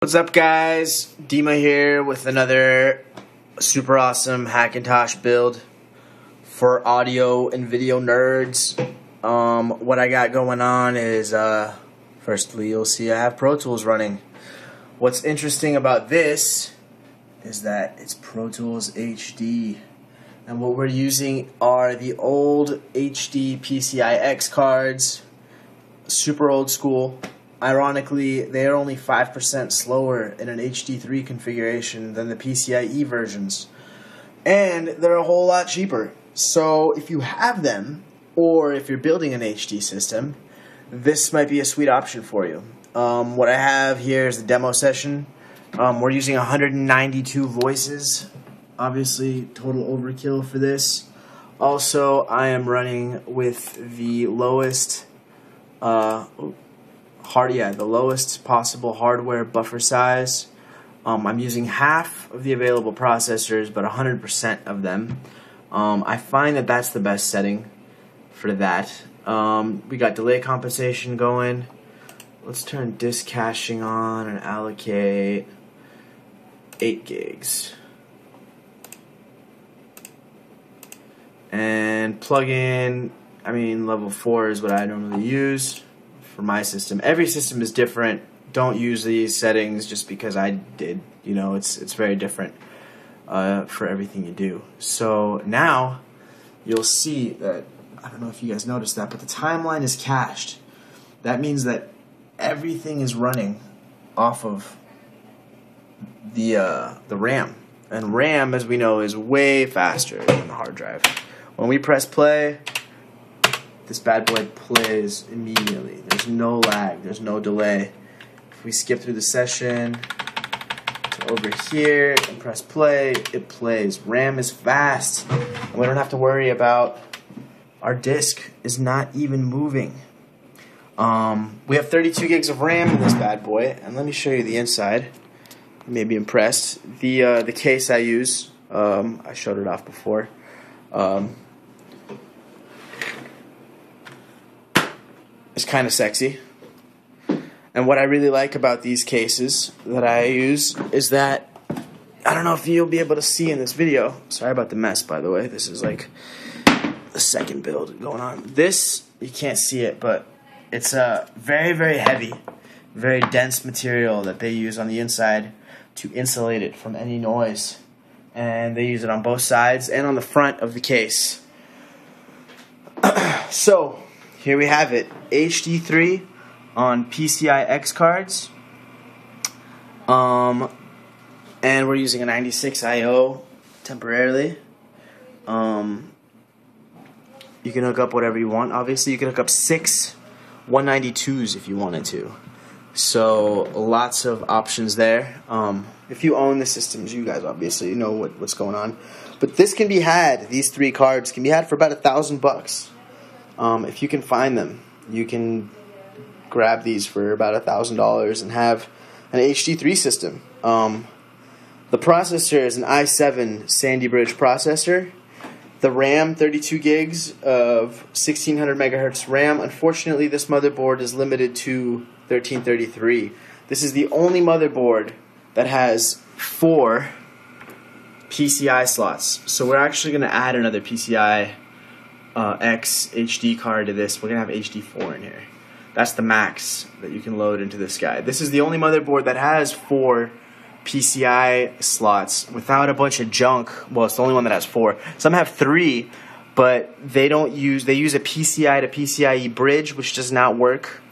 What's up guys? Dima here with another super awesome Hackintosh build for audio and video nerds. Um, what I got going on is, uh, firstly you'll see I have Pro Tools running. What's interesting about this is that it's Pro Tools HD. And what we're using are the old HD PCI X cards, super old school Ironically, they are only 5% slower in an HD3 configuration than the PCIe versions. And they're a whole lot cheaper. So if you have them, or if you're building an HD system, this might be a sweet option for you. Um, what I have here is the demo session. Um, we're using 192 voices. Obviously, total overkill for this. Also, I am running with the lowest. Uh, hard, yeah, the lowest possible hardware buffer size. Um, I'm using half of the available processors, but 100% of them. Um, I find that that's the best setting for that. Um, we got delay compensation going. Let's turn disk caching on and allocate 8 gigs. And plug in, I mean, level 4 is what I normally use for my system. Every system is different. Don't use these settings just because I did. You know, it's it's very different uh, for everything you do. So now you'll see that I don't know if you guys noticed that, but the timeline is cached. That means that everything is running off of the uh, the RAM, and RAM, as we know, is way faster than the hard drive. When we press play, this bad boy plays immediately. There's no lag, there's no delay. If we skip through the session to over here and press play, it plays. RAM is fast, we don't have to worry about our disk is not even moving. Um, we have 32 gigs of RAM in this bad boy, and let me show you the inside. You may be impressed. The uh, the case I use, um, I showed it off before. Um, kind of sexy. And what I really like about these cases that I use is that I don't know if you'll be able to see in this video. Sorry about the mess, by the way. This is like the second build going on. This, you can't see it, but it's a very, very heavy, very dense material that they use on the inside to insulate it from any noise. And they use it on both sides and on the front of the case. so, here we have it HD3 on PCI X cards. Um, and we're using a 96 IO temporarily. Um, you can hook up whatever you want. Obviously, you can hook up six 192s if you wanted to. So lots of options there. Um, if you own the systems, you guys obviously know what, what's going on. But this can be had. These three cards can be had for about a thousand bucks. Um, if you can find them, you can grab these for about a thousand dollars and have an HD3 system. Um, the processor is an i7 Sandy Bridge processor. The RAM, 32 gigs of 1600 megahertz RAM. Unfortunately, this motherboard is limited to 1333. This is the only motherboard that has four PCI slots. So we're actually going to add another PCI uh, X HD card to this, we're going to have HD4 in here. That's the max that you can load into this guy. This is the only motherboard that has four PCI slots without a bunch of junk. Well, it's the only one that has four. Some have three, but they don't use, they use a PCI to PCIe bridge, which does not work.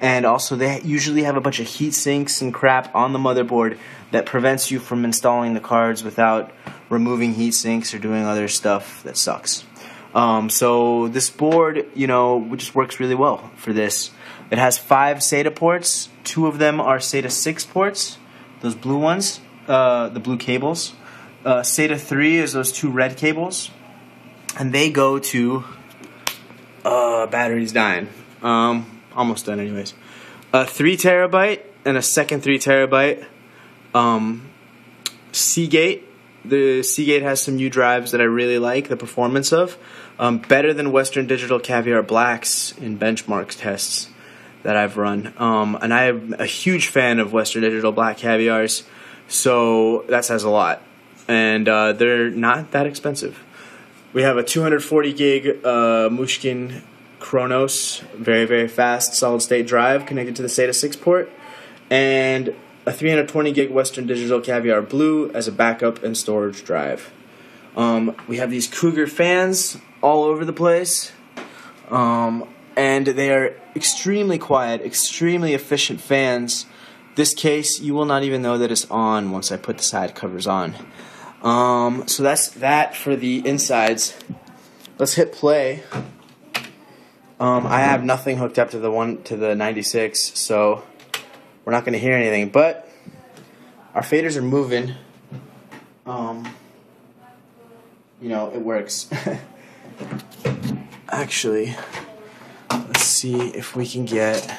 And also, they usually have a bunch of heat sinks and crap on the motherboard that prevents you from installing the cards without removing heat sinks or doing other stuff that sucks. Um, so this board, you know, just works really well for this. It has five SATA ports. Two of them are SATA 6 ports, those blue ones, uh, the blue cables. Uh, SATA 3 is those two red cables. And they go to... Uh, battery's dying. Um, almost done anyways. A 3 terabyte and a second 3 terabyte um, Seagate the Seagate has some new drives that I really like the performance of. Um, better than Western Digital Caviar Blacks in benchmark tests that I've run. Um, and I am a huge fan of Western Digital Black Caviars, so that says a lot. And uh, they're not that expensive. We have a 240 gig uh, Mushkin Chronos, very, very fast solid state drive connected to the SATA 6 port, and a 320 gig Western Digital Caviar Blue as a backup and storage drive. Um, we have these Cougar fans all over the place, um, and they are extremely quiet, extremely efficient fans. This case, you will not even know that it's on once I put the side covers on. Um, so that's that for the insides. Let's hit play. Um, I have nothing hooked up to the one to the 96, so we're not going to hear anything. But our faders are moving. Um, you know, it works. Actually, let's see if we can get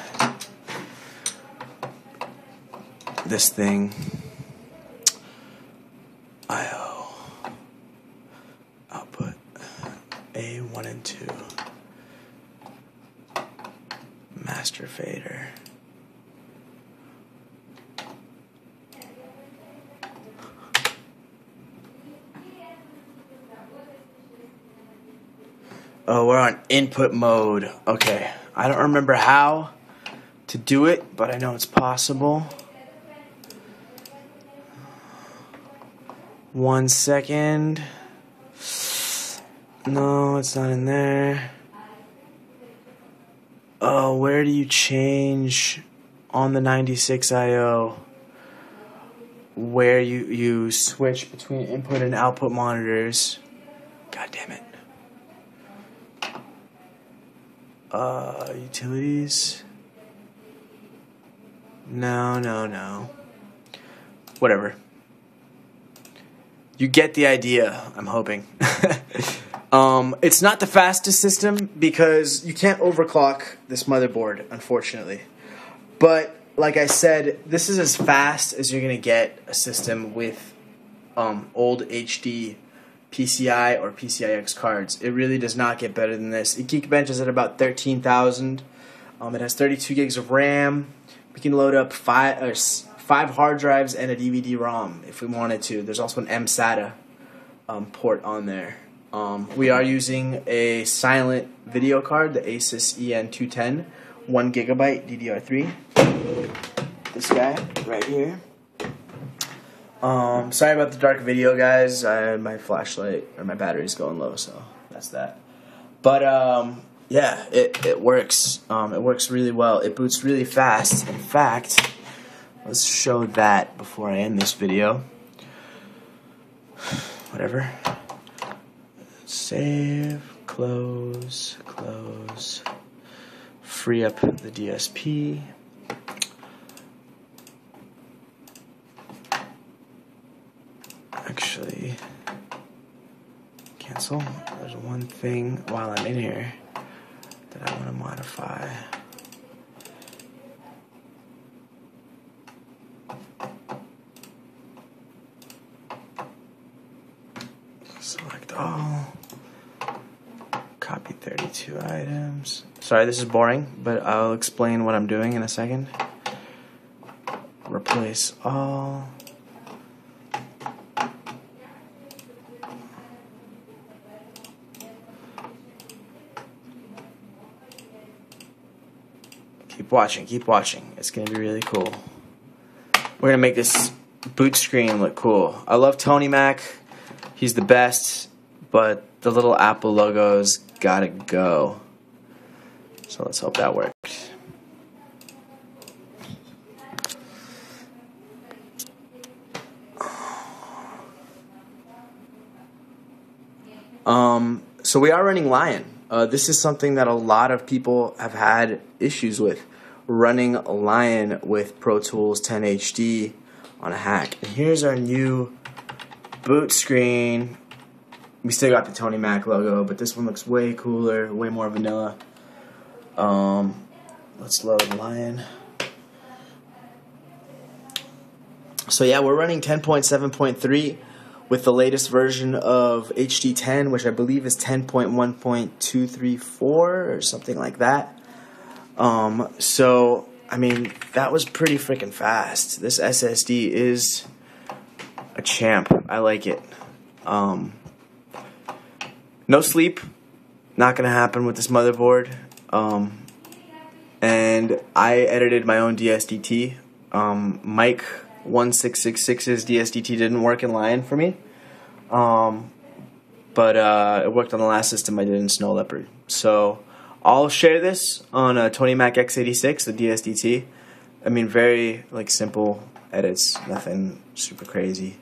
this thing. IO output A1 and 2 master fader. Oh, we're on input mode. Okay. I don't remember how to do it, but I know it's possible. One second. No, it's not in there. Oh, where do you change on the 96 IO? Where you, you switch between input and output monitors. God damn it. Uh, utilities. No, no, no. Whatever. You get the idea, I'm hoping. um, it's not the fastest system because you can't overclock this motherboard, unfortunately. But like I said, this is as fast as you're going to get a system with um, old HD PCI or PCIX cards. It really does not get better than this. Geekbench is at about 13,000. Um, it has 32 gigs of RAM. We can load up five or five hard drives and a DVD-ROM if we wanted to. There's also an mSATA um, port on there. Um, we are using a silent video card, the Asus EN210, one gigabyte DDR3. This guy right here. Um, sorry about the dark video, guys. I, my flashlight or my battery's going low, so that's that. But um, yeah, it it works. Um, it works really well. It boots really fast. In fact, let's show that before I end this video. Whatever. Save, close, close. Free up the DSP. Actually cancel. There's one thing while I'm in here that I want to modify. Select all. Copy 32 items. Sorry, this is boring, but I'll explain what I'm doing in a second. Replace all. Keep watching, keep watching. It's going to be really cool. We're going to make this boot screen look cool. I love Tony Mac. He's the best, but the little Apple logo's got to go. So let's hope that works. Um, so we are running Lion. Uh, this is something that a lot of people have had issues with running Lion with Pro Tools 10 HD on a hack. And here's our new boot screen. We still got the Tony Mac logo, but this one looks way cooler, way more vanilla. Um, let's load Lion. So yeah, we're running 10.7.3 with the latest version of HD10, which I believe is 10.1.234 or something like that. Um, so I mean that was pretty freaking fast. This SSD is a champ. I like it. Um, no sleep, not gonna happen with this motherboard. Um, and I edited my own DSDT. Um, Mike 1666's DSDT didn't work in Lion for me. Um, but uh, it worked on the last system I did in Snow Leopard. So I'll share this on a Tony Mac X86, the DSDT. I mean, very like simple edits, nothing super crazy.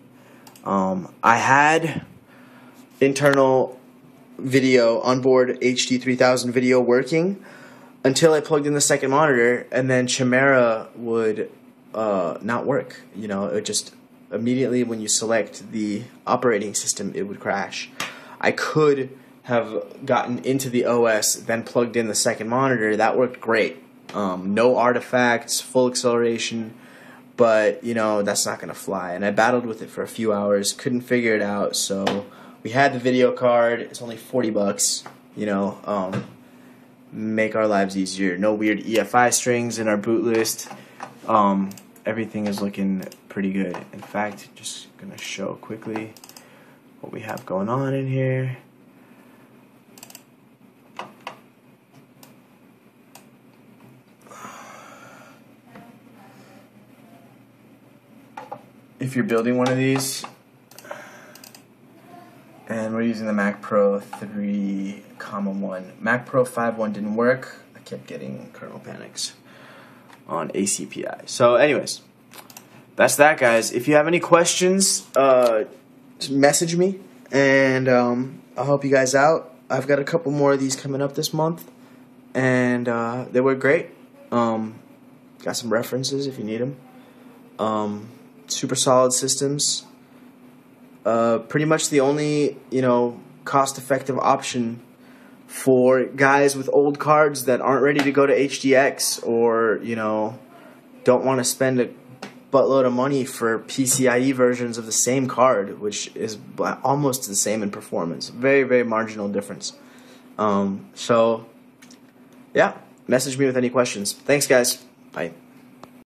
Um, I had internal video onboard HD 3000 video working until I plugged in the second monitor, and then Chimera would uh, not work. You know, it just immediately when you select the operating system, it would crash. I could have gotten into the OS, then plugged in the second monitor. That worked great. Um, no artifacts, full acceleration, but you know that's not gonna fly. And I battled with it for a few hours, couldn't figure it out. So we had the video card. It's only forty bucks. You know, um, make our lives easier. No weird EFI strings in our boot list. Um, everything is looking pretty good. In fact, just gonna show quickly what we have going on in here. If you're building one of these, and we're using the Mac Pro 3, comma 1. Mac Pro 5.1 didn't work. I kept getting kernel panics on ACPI. So, anyways, that's that, guys. If you have any questions, uh, message me, and um, I'll help you guys out. I've got a couple more of these coming up this month, and uh, they were great. Um, got some references if you need them. Um, super solid systems. Uh, pretty much the only you know cost-effective option for guys with old cards that aren't ready to go to HDX or you know don't want to spend a buttload of money for PCIe versions of the same card, which is almost the same in performance. Very, very marginal difference. Um, so, yeah, message me with any questions. Thanks, guys. Bye.